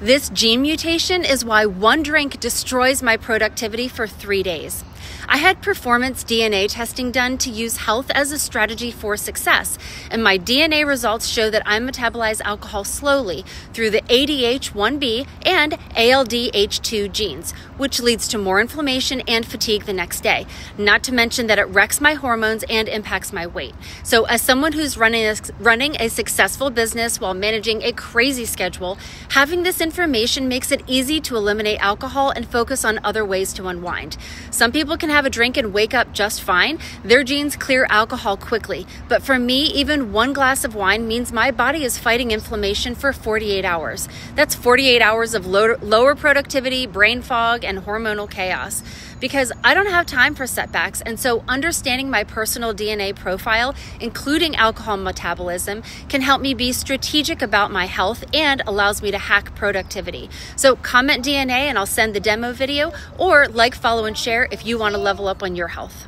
This gene mutation is why one drink destroys my productivity for three days. I had performance DNA testing done to use health as a strategy for success, and my DNA results show that I metabolize alcohol slowly through the ADH1B and ALDH2 genes, which leads to more inflammation and fatigue the next day. Not to mention that it wrecks my hormones and impacts my weight. So, as someone who's running a, running a successful business while managing a crazy schedule, having this information makes it easy to eliminate alcohol and focus on other ways to unwind. Some people can have a drink and wake up just fine. Their genes clear alcohol quickly. But for me, even one glass of wine means my body is fighting inflammation for 48 hours. That's 48 hours of low, lower productivity, brain fog, and hormonal chaos because I don't have time for setbacks. And so, understanding my personal DNA profile, including alcohol metabolism, can help me be strategic about my health and allows me to hack productivity. So, comment DNA and I'll send the demo video, or like, follow, and share if you want to level up on your health.